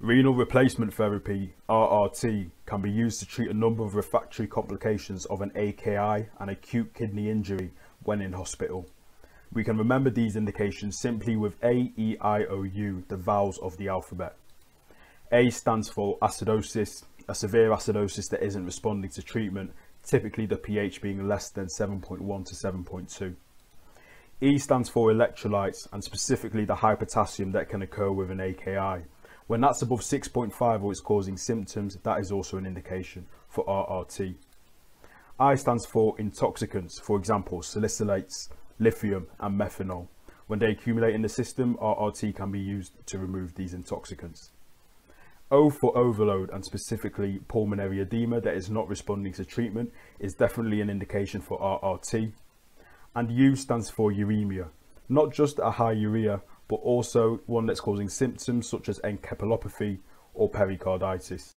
Renal replacement therapy, RRT, can be used to treat a number of refractory complications of an AKI and acute kidney injury when in hospital. We can remember these indications simply with A, E, I, O, U, the vowels of the alphabet. A stands for acidosis, a severe acidosis that isn't responding to treatment, typically the pH being less than 7.1 to 7.2. E stands for electrolytes and specifically the high potassium that can occur with an AKI. When that's above 6.5 or it's causing symptoms, that is also an indication for RRT. I stands for intoxicants, for example, salicylates, lithium and methanol. When they accumulate in the system, RRT can be used to remove these intoxicants. O for overload and specifically pulmonary edema that is not responding to treatment is definitely an indication for RRT. And U stands for uremia, not just a high urea, but also one that's causing symptoms such as encephalopathy or pericarditis.